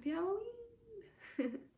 happy Halloween.